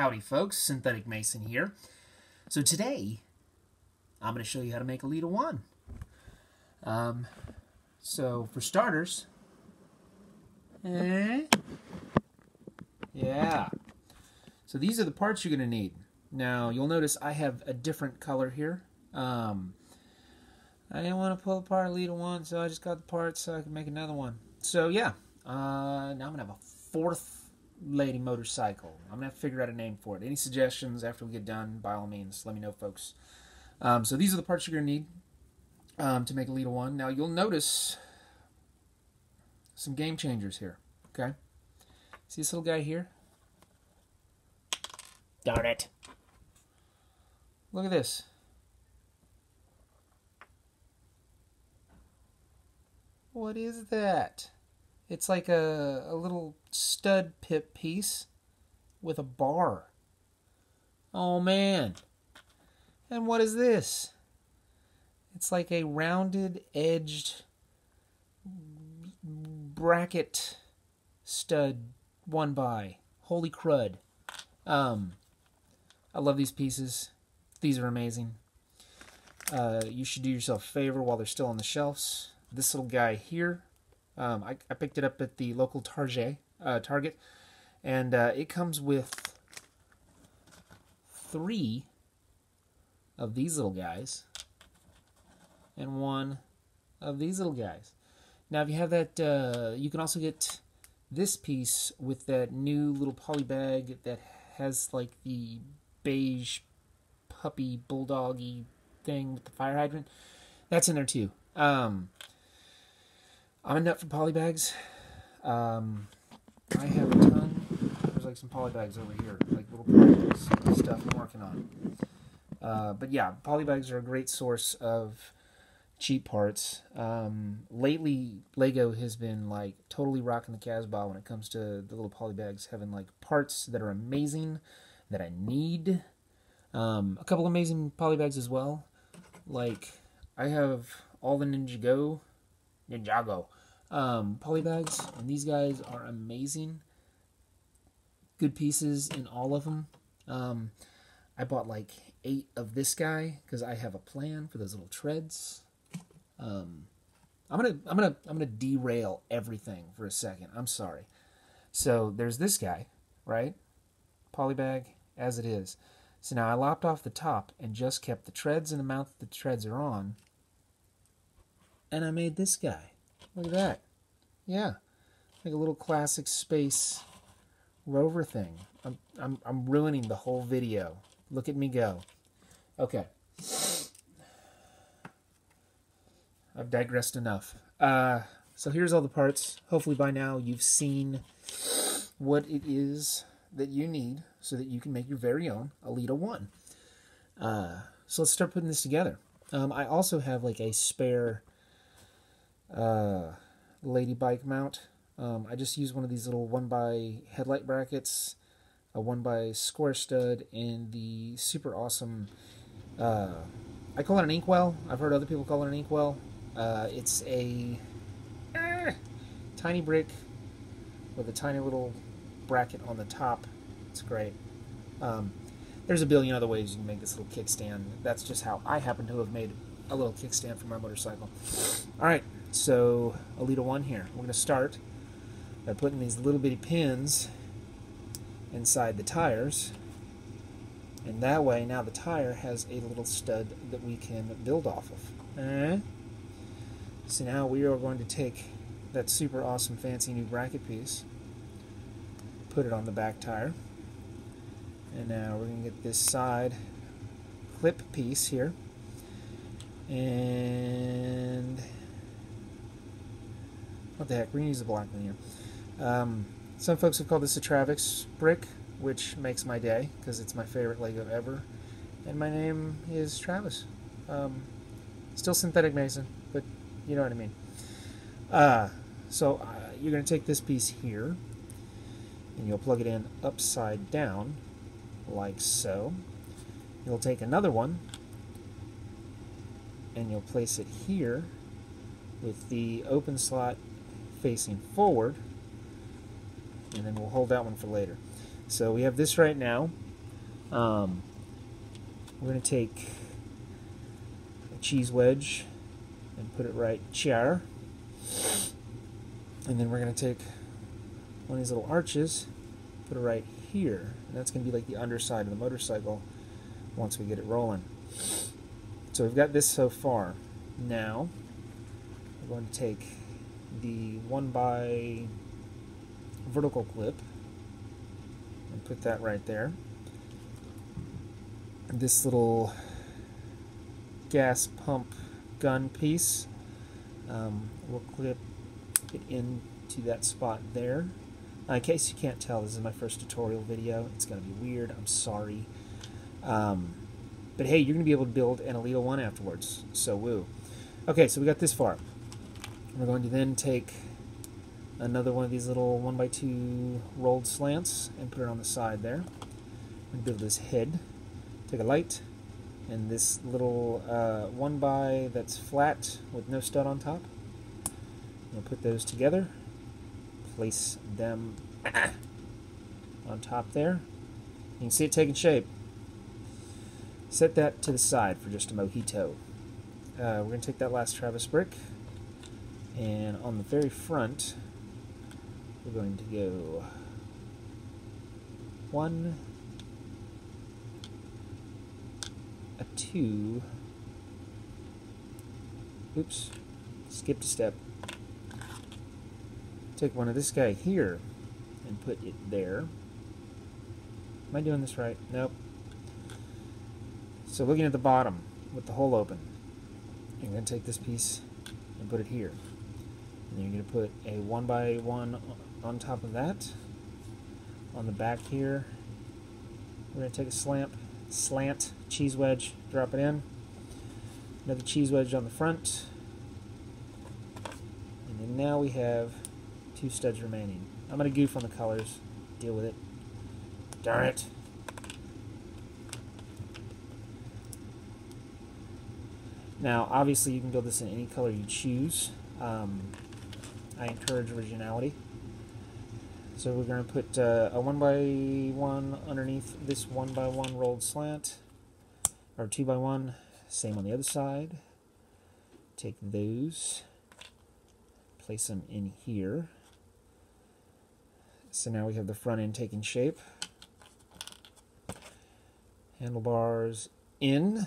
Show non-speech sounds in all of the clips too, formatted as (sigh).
Howdy folks, Synthetic Mason here. So today, I'm going to show you how to make Elita 1. Um, so for starters, eh, yeah. So these are the parts you're going to need. Now you'll notice I have a different color here. Um, I didn't want to pull apart Elita 1, so I just got the parts so I can make another one. So yeah, uh, now I'm going to have a fourth lady motorcycle. I'm gonna have to figure out a name for it. Any suggestions after we get done? By all means, let me know, folks. Um, so these are the parts you're gonna need um, to make Elita One. Now you'll notice some game changers here. Okay, see this little guy here? Darn it! Look at this. What is that? It's like a, a little stud pip piece with a bar. Oh man. And what is this? It's like a rounded edged bracket stud one by. Holy crud. Um I love these pieces. These are amazing. Uh, you should do yourself a favor while they're still on the shelves. This little guy here um, I, I, picked it up at the local Target, uh, Target, and uh, it comes with three of these little guys and one of these little guys. Now, if you have that, uh, you can also get this piece with that new little poly bag that has like the beige puppy bulldoggy thing with the fire hydrant. That's in there too. Um, I'm a nut for polybags. Um, I have a ton. There's like some polybags over here, like little practice stuff I'm working on. Uh, but yeah, polybags are a great source of cheap parts. Um, lately, Lego has been like totally rocking the Casbah when it comes to the little polybags, having like parts that are amazing that I need. Um, a couple amazing polybags as well. Like I have all the Ninjago Ninjago um, polybags, and these guys are amazing. Good pieces in all of them. Um, I bought like eight of this guy because I have a plan for those little treads. Um, I'm gonna I'm gonna I'm gonna derail everything for a second. I'm sorry. So there's this guy, right? Polybag as it is. So now I lopped off the top and just kept the treads and the mouth that the treads are on. And I made this guy. Look at that. Yeah. Like a little classic space rover thing. I'm, I'm, I'm ruining the whole video. Look at me go. Okay. I've digressed enough. Uh, so here's all the parts. Hopefully by now you've seen what it is that you need so that you can make your very own Elita 1. Uh, so let's start putting this together. Um, I also have like a spare uh, lady bike mount. Um, I just use one of these little one by headlight brackets, a one by square stud, and the super awesome. Uh, I call it an inkwell. I've heard other people call it an inkwell. Uh, it's a eh, tiny brick with a tiny little bracket on the top. It's great. Um, there's a billion other ways you can make this little kickstand. That's just how I happen to have made a little kickstand for my motorcycle. All right, so Elita 1 here. We're going to start by putting these little bitty pins inside the tires. And that way, now the tire has a little stud that we can build off of. Alright? So now we are going to take that super awesome fancy new bracket piece, put it on the back tire. And now we're going to get this side clip piece here. And what the heck, we're going to use the black one here. Um, some folks have called this a Travis brick, which makes my day, because it's my favorite Lego ever. And my name is Travis. Um, still synthetic mason, but you know what I mean. Uh, so uh, you're going to take this piece here, and you'll plug it in upside down, like so. You'll take another one, and you'll place it here with the open slot facing forward and then we'll hold that one for later. So we have this right now Um, we're going to take a cheese wedge and put it right here. And then we're going to take one of these little arches, put it right here. And that's going to be like the underside of the motorcycle once we get it rolling. So we've got this so far. Now, we're going to take the 1 by vertical clip and put that right there. This little gas pump gun piece, um, we'll clip it into that spot there. In case you can't tell, this is my first tutorial video. It's going to be weird. I'm sorry. Um, but hey, you're going to be able to build an Elita 1 afterwards. So woo. Okay, so we got this far. We're going to then take another one of these little 1x2 rolled slants and put it on the side there. And build this head. Take a light and this little uh, 1 by that's flat with no stud on top. We'll put those together. Place them (clears throat) on top there. You can see it taking shape. Set that to the side for just a mojito. Uh, we're going to take that last Travis brick, and on the very front, we're going to go one, a two, oops, skipped a step. Take one of this guy here and put it there. Am I doing this right? Nope. So looking at the bottom with the hole open, you're going to take this piece and put it here. And you're going to put a one by one on top of that. On the back here, we're going to take a slant, slant cheese wedge, drop it in. Another cheese wedge on the front. And then now we have two studs remaining. I'm going to goof on the colors. Deal with it. Darn it. Now, obviously, you can build this in any color you choose. Um, I encourage originality. So we're going to put uh, a 1 by 1 underneath this 1 by 1 rolled slant, or 2 by 1 Same on the other side. Take those, place them in here. So now we have the front end taking shape. Handlebars in.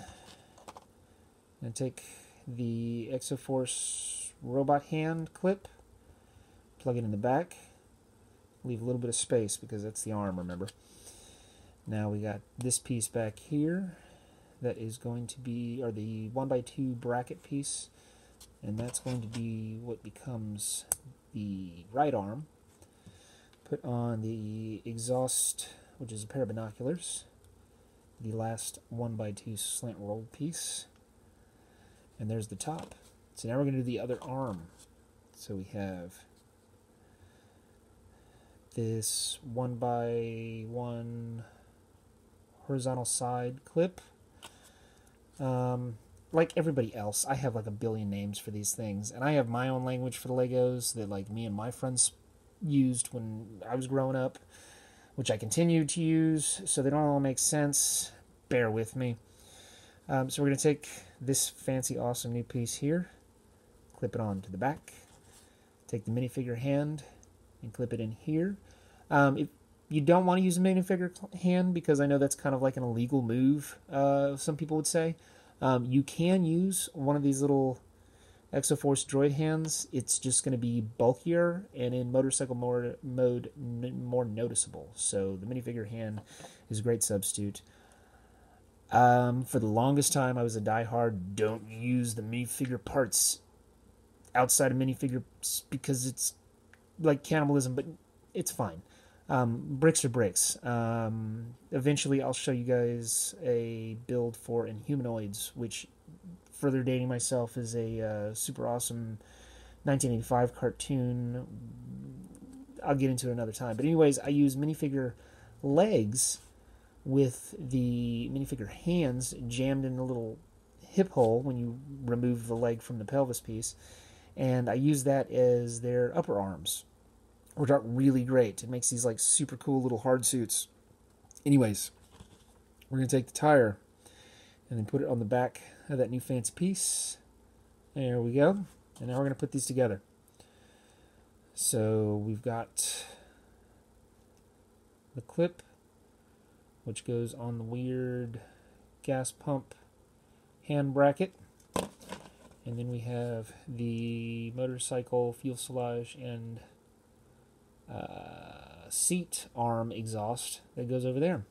And take the Exoforce robot hand clip, plug it in the back, leave a little bit of space because that's the arm, remember. Now we got this piece back here that is going to be, or the 1x2 bracket piece, and that's going to be what becomes the right arm. Put on the exhaust, which is a pair of binoculars, the last 1x2 slant rolled piece, and there's the top. So now we're going to do the other arm. So we have this one by one horizontal side clip. Um, like everybody else, I have like a billion names for these things, and I have my own language for the Legos that like me and my friends used when I was growing up, which I continue to use, so they don't all make sense. Bear with me. Um, so we're going to take this fancy, awesome new piece here, clip it on to the back, take the minifigure hand and clip it in here. Um, if you don't want to use a minifigure hand because I know that's kind of like an illegal move, uh, some people would say, um, you can use one of these little Exoforce droid hands. It's just going to be bulkier and in motorcycle mode, mode more noticeable. So the minifigure hand is a great substitute. Um, for the longest time, I was a diehard don't use the minifigure parts outside of minifigures because it's like cannibalism, but it's fine. Um, bricks are bricks. Um, eventually, I'll show you guys a build for Inhumanoids, which, further dating myself, is a uh, super awesome 1985 cartoon. I'll get into it another time. But, anyways, I use minifigure legs with the minifigure hands jammed in a little hip hole when you remove the leg from the pelvis piece. And I use that as their upper arms, which are really great. It makes these like super cool little hard suits. Anyways, we're going to take the tire and then put it on the back of that new fancy piece. There we go. And now we're going to put these together. So we've got the clip, which goes on the weird gas pump hand bracket. And then we have the motorcycle fuselage and uh, seat arm exhaust that goes over there.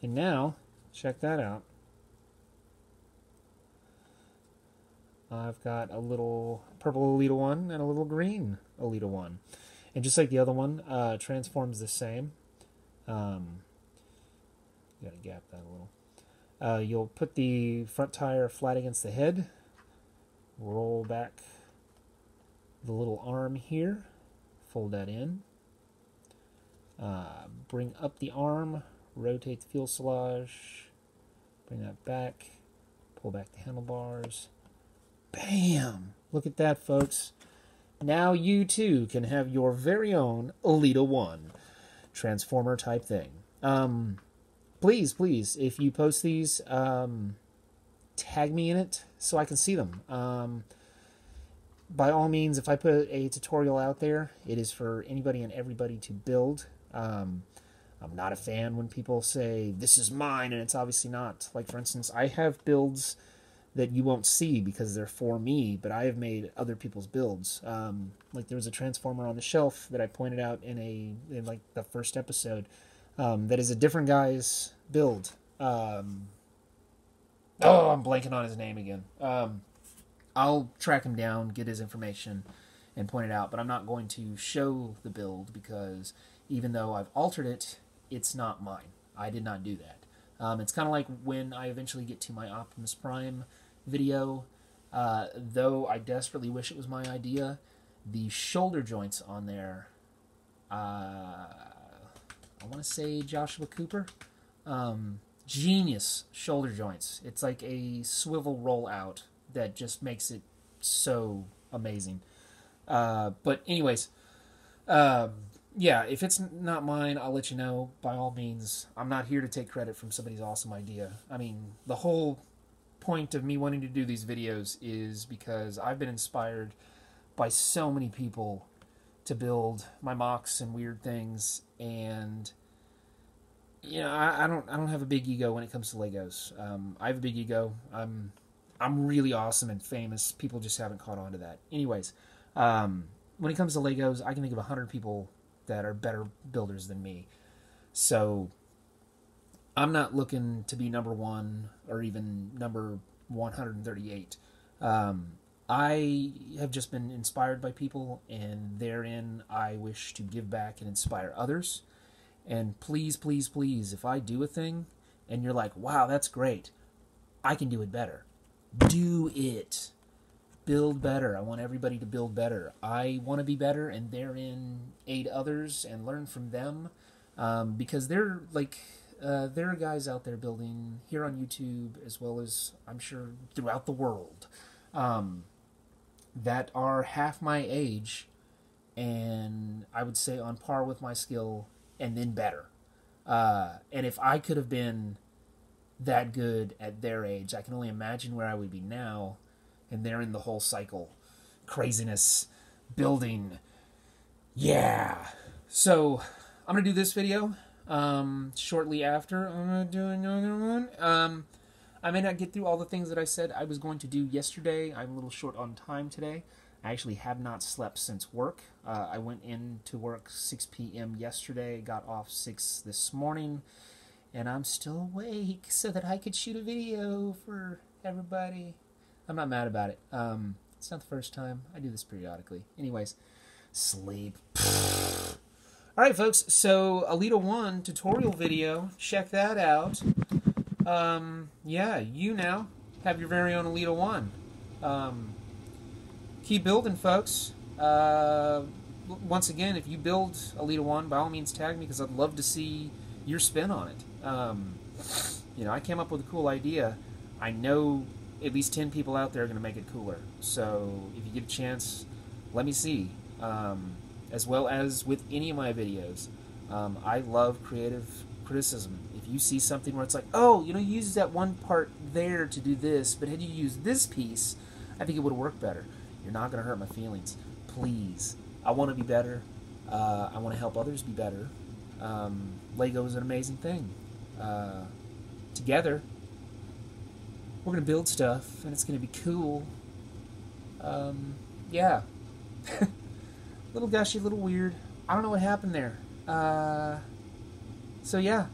And now, check that out. I've got a little purple Elita 1 and a little green Elita 1. And just like the other one, uh, transforms the same. Um, gotta gap that a little. Uh, you'll put the front tire flat against the head, roll back the little arm here, fold that in, uh, bring up the arm, rotate the fuselage, bring that back, pull back the handlebars. Bam! Look at that, folks. Now you too can have your very own Elita 1 transformer type thing. Um, please, please, if you post these, um, tag me in it so I can see them. Um, by all means, if I put a tutorial out there, it is for anybody and everybody to build. Um, I'm not a fan when people say, this is mine, and it's obviously not. Like, for instance, I have builds that you won't see because they're for me, but I have made other people's builds. Um, like there was a transformer on the shelf that I pointed out in a in like the first episode um, that is a different guy's build. Um, oh, I'm blanking on his name again. Um, I'll track him down, get his information, and point it out. But I'm not going to show the build because even though I've altered it, it's not mine. I did not do that. Um, it's kind of like when I eventually get to my Optimus Prime video. Uh, though I desperately wish it was my idea, the shoulder joints on there, uh, I want to say Joshua Cooper, um, genius shoulder joints. It's like a swivel roll out that just makes it so amazing. Uh, but anyways, um, yeah, if it's not mine, I'll let you know. By all means, I'm not here to take credit from somebody's awesome idea. I mean, the whole point of me wanting to do these videos is because I've been inspired by so many people to build my MOCs and weird things and you know I, I don't I don't have a big ego when it comes to Legos. Um, I have a big ego. I'm I'm really awesome and famous. People just haven't caught on to that. Anyways, um, when it comes to Legos, I can think of hundred people that are better builders than me. So I'm not looking to be number one or even number 138. Um, I have just been inspired by people, and therein I wish to give back and inspire others. And please, please, please, if I do a thing and you're like, wow, that's great, I can do it better. Do it. Build better. I want everybody to build better. I want to be better and therein aid others and learn from them um, because they're like uh, there are guys out there building here on YouTube as well as I'm sure throughout the world um, that are half my age and I would say on par with my skill and then better. Uh, and if I could have been that good at their age, I can only imagine where I would be now. And they're in the whole cycle craziness, building. Yeah. So I'm going to do this video um, shortly after. I'm gonna do another one. Um, I may not get through all the things that I said I was going to do yesterday. I'm a little short on time today. I actually have not slept since work. Uh, I went in to work 6 p.m. yesterday, got off 6 this morning, and I'm still awake so that I could shoot a video for everybody. I'm not mad about it. Um, it's not the first time. I do this periodically. Anyways, sleep. (sighs) All right, folks. So Elita One tutorial video. Check that out. Um, yeah, you now have your very own Elita One. Um, keep building, folks. Uh, once again, if you build Elita One, by all means tag me because I'd love to see your spin on it. Um, you know, I came up with a cool idea. I know at least 10 people out there are going to make it cooler. So if you get a chance, let me see. Um, as well as with any of my videos. Um, I love creative criticism. If you see something where it's like, oh, you know, you used that one part there to do this, but had you used this piece, I think it would worked better. You're not going to hurt my feelings. Please. I want to be better. Uh, I want to help others be better. Um, Lego is an amazing thing. Uh, together, we're going to build stuff, and it's going to be cool. Um, yeah. (laughs) little gushy, little weird. I don't know what happened there. Uh, so yeah.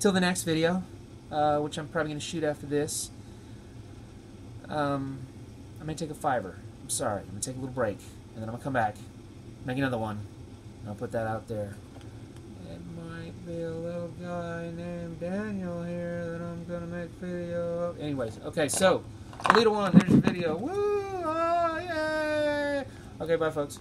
Till the next video, uh, which I'm probably going to shoot after this. Um, I'm going to take a fiver. I'm sorry. I'm going to take a little break. And then I'm going to come back. Make another one. and I'll put that out there. It might be a little guy named Daniel here that I'm going to make video of. Anyways, okay, so, Elita 1, there's your video. Woo! Oh, yay! Okay, bye, folks.